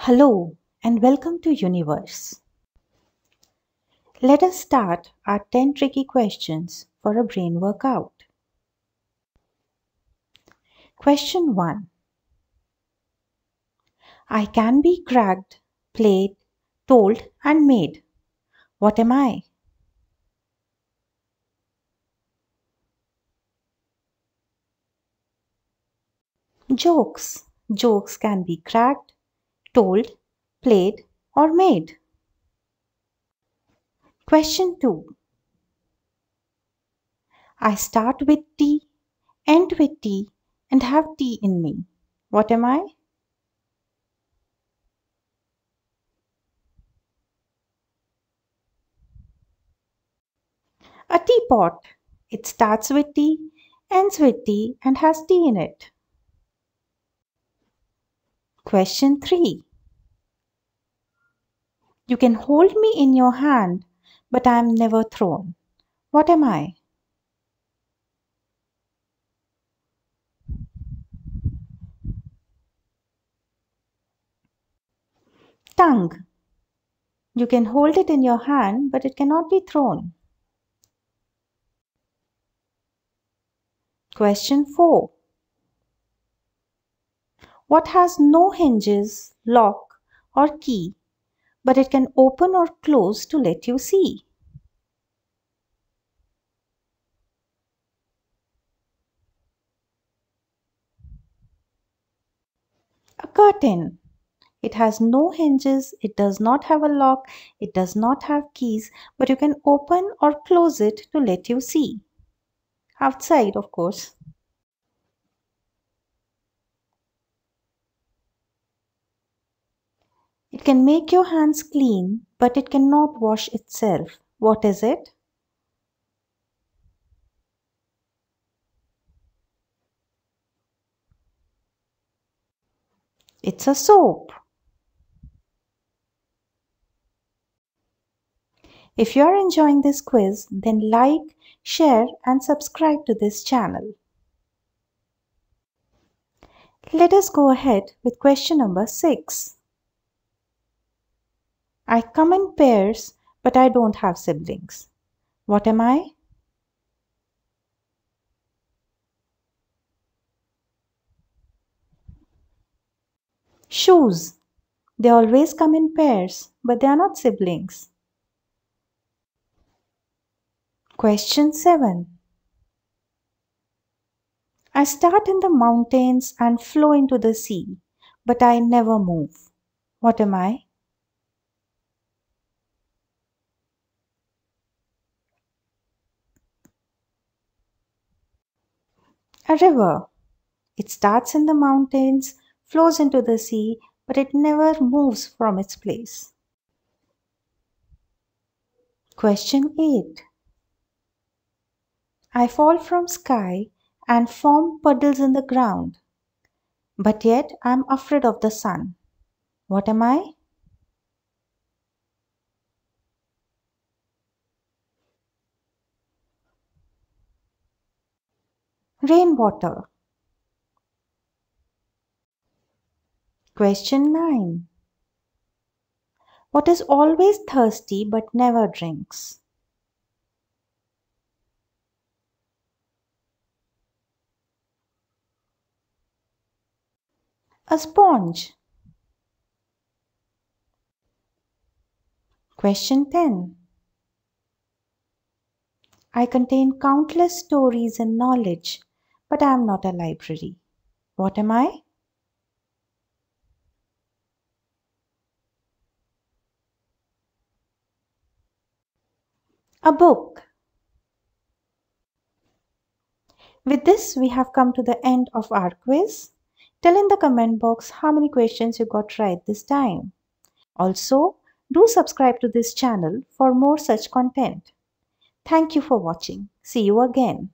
Hello and welcome to Youniverse. Let us start our 10 tricky questions for a brain workout. Question 1 I can be cracked, played, told, and made. What am I? Jokes. Jokes can be cracked, told, played, or made. Question 2 I start with T, end with T, and have T in me. What am I? A teapot. It starts with T, ends with T, and has T in it. Question 3 You can hold me in your hand, but I am never thrown. What am I? Tongue. You can hold it in your hand, but it cannot be thrown. Question 4 What has no hinges, lock, or key, but it can open or close to let you see? A curtain. It has no hinges, it does not have a lock, it does not have keys, but you can open or close it to let you see. Outside, of course. Can make your hands clean, but it cannot wash itself. What is it? It's a soap. If you are enjoying this quiz, then like, share and subscribe to this channel. Let us go ahead with question number 6. I come in pairs, but I don't have siblings. What am I? Shoes. They always come in pairs, but they are not siblings. Question 7. I start in the mountains and flow into the sea, but I never move. What am I? A river. It starts in the mountains, flows into the sea, but it never moves from its place. Question 8. I fall from sky and form puddles in the ground, but yet I am afraid of the sun. What am I? Rainwater. Question 9. What is always thirsty but never drinks? A sponge. Question 10. I contain countless stories and knowledge, but I am not a library. What am I? A book. With this, we have come to the end of our quiz. Tell in the comment box how many questions you got right this time. Also, do subscribe to this channel for more such content. Thank you for watching. See you again.